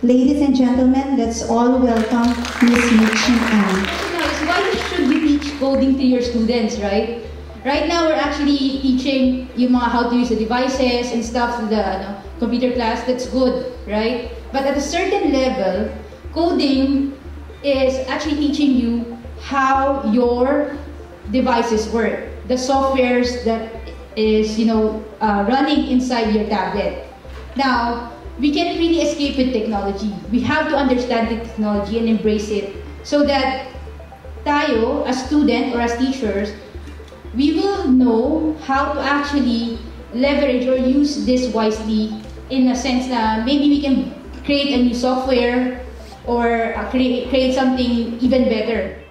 Ladies and gentlemen, let's all welcome Ms. Michie Ang. Why should you teach coding to your students, right? Right now, we're actually teaching you how to use the devices and stuff to the ano, computer class. That's good, right? But at a certain level, coding is actually teaching you how your devices work, the softwares that is you know uh, running inside your tablet. Now, we can't really escape with technology. We have to understand the technology and embrace it so that tayo, as student or as teachers, we will know how to actually leverage or use this wisely in a sense that maybe we can create a new software or uh, create, create something even better.